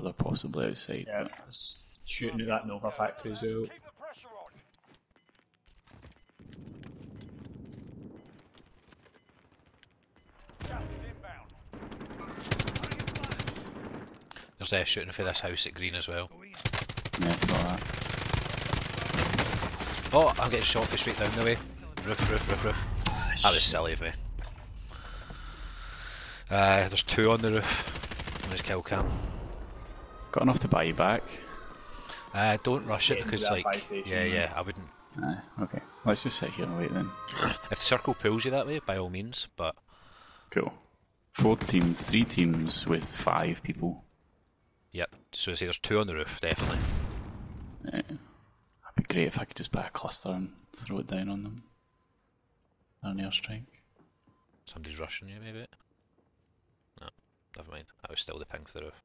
Or they're possibly outside. Yeah, but- shooting at that Nova factory as well. Keep the pressure on. Gas inbound. There's uh, shooting for this house at green as well. Yeah, I saw that. Oh, I'm getting shot for straight down the way. Roof, roof, roof, roof. That was silly of me. Uh, there's two on the roof. On his kill cam. Got enough to buy you back. Uh, don't rush it because, like, station, yeah, man. yeah, I wouldn't. Aye, okay. Let's just sit here and wait then. If the circle pulls you that way, by all means, but Cool. Four teams, three teams with five people. yep. So I say there's two on the roof, definitely. Yeah. That'd be great if I could just buy a cluster and throw it down on them. An airstrike. Somebody's rushing you, maybe. No, never mind. I was still the ping for the roof.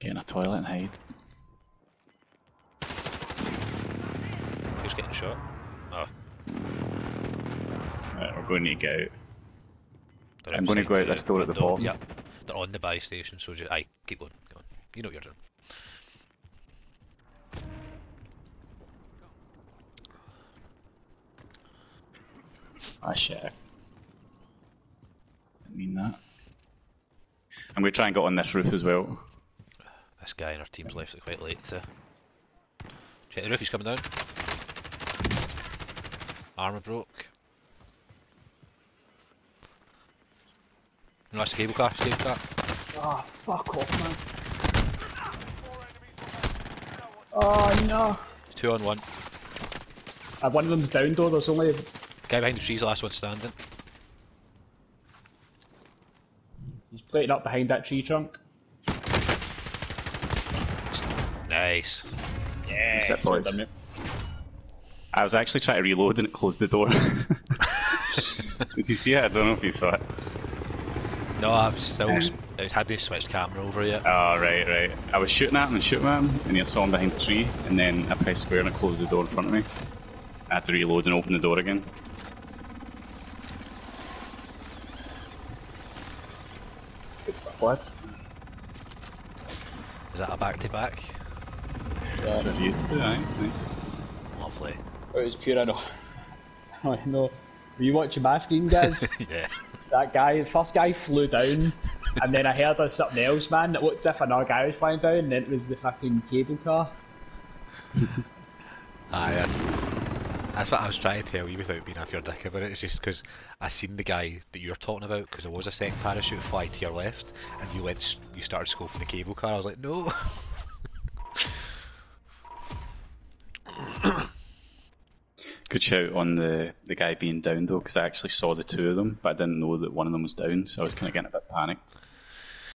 Get in a toilet and hide. Who's getting shot? Oh, Right, we're going to get out. they're I'm gonna go out this door at the bottom. Yep, they're on the buy station, so just aye, keep going, go on. You know what you're doing. Ah shit. I didn't mean that. I'm going to try and get on this roof as well. This guy in our team's left it quite late to check the roof. He's coming down. Armor broke. No, that's cable car. Cable car. Oh, fuck off, man. Four enemies remaining. Oh, no. Two on one. Uh, one of them's down, though. There's only. Guy behind the trees, the last one standing. He's plating up behind that tree trunk. Nice. Yeah, That's it, boys. I was actually trying to reload and it closed the door. Did you see it? I don't know if you saw it. No, I'm still. Uh-huh. It had me switched camera over yet. Oh, right, right. I was shooting at him and shooting at him, and I saw him behind the tree, and then I pressed square and it closed the door in front of me. I had to reload and open the door again. Good stuff, lads. Is that a back to back? For you too, aye, eh? nice. Lovely. It was pure, I know. I know. Were you watching my screen, guys? yeah. that guy, the first guy flew down, and then I heard of something else, man, that looked as if another guy was flying down, and then it was the fucking cable car. Aye, that's that's what I was trying to tell you without being off your dick about it. It's just because I seen the guy that you're talking about because there was a second parachute fly to your left, and you went, you started scoping the cable car. I was like, no. Good shout on the, the guy being down though, because I actually saw the two of them, but I didn't know that one of them was down, so I was kind of getting a bit panicked.